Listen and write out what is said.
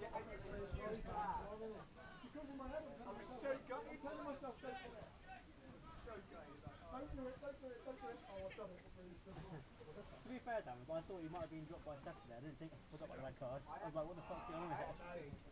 to be fair, Darren, I thought he might have been dropped by Saturday. I didn't think he was put up by the red card. I was like, what the fuck's going on with it?